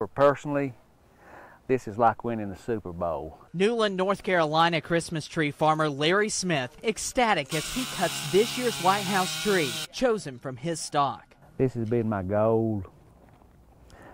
For personally, this is like winning the Super Bowl. Newland, North Carolina Christmas tree farmer Larry Smith ecstatic as he cuts this year's White House tree, chosen from his stock. This has been my goal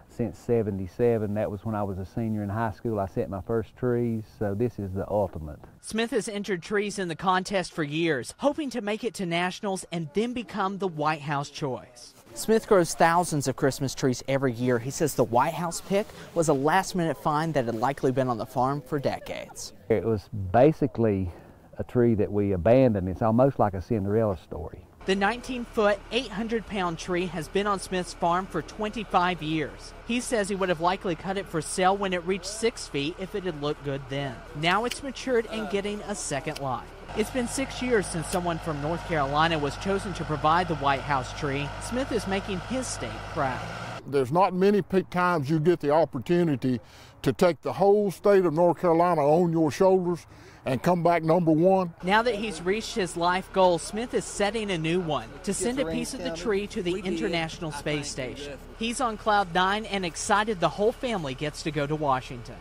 since 77. That was when I was a senior in high school. I set my first trees, so this is the ultimate. Smith has entered trees in the contest for years, hoping to make it to nationals and then become the White House choice. Smith grows thousands of Christmas trees every year. He says the White House pick was a last minute find that had likely been on the farm for decades. It was basically a tree that we abandoned. It's almost like a Cinderella story. The 19 foot, 800 pound tree has been on Smith's farm for 25 years. He says he would have likely cut it for sale when it reached 6 feet if it had looked good then. Now it's matured and getting a second life. It's been six years since someone from North Carolina was chosen to provide the White House tree. Smith is making his state proud. There's not many times you get the opportunity to take the whole state of North Carolina on your shoulders and come back number one. Now that he's reached his life goal, Smith is setting a new one to send a piece of the tree to the International Space Station. He's on cloud nine and excited the whole family gets to go to Washington.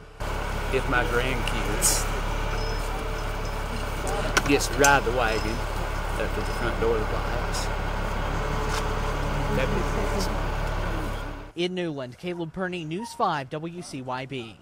If my grandkids gets to ride the wagon up to the front door of the White House, that'd be awesome. In Newland, Caleb Perhne, News 5 WCYB.